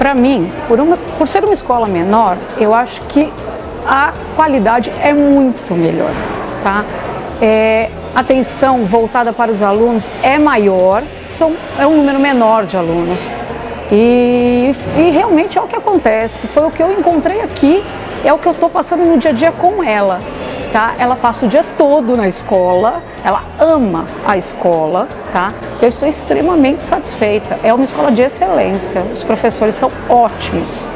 para mim, por, uma, por ser uma escola menor, eu acho que a qualidade é muito melhor, tá? É, atenção voltada para os alunos é maior, são, é um número menor de alunos. E, e realmente é o que acontece, foi o que eu encontrei aqui, é o que eu estou passando no dia a dia com ela. Tá? Ela passa o dia todo na escola, ela ama a escola, tá? Eu estou extremamente satisfeita. É uma escola de excelência, os professores são ótimos.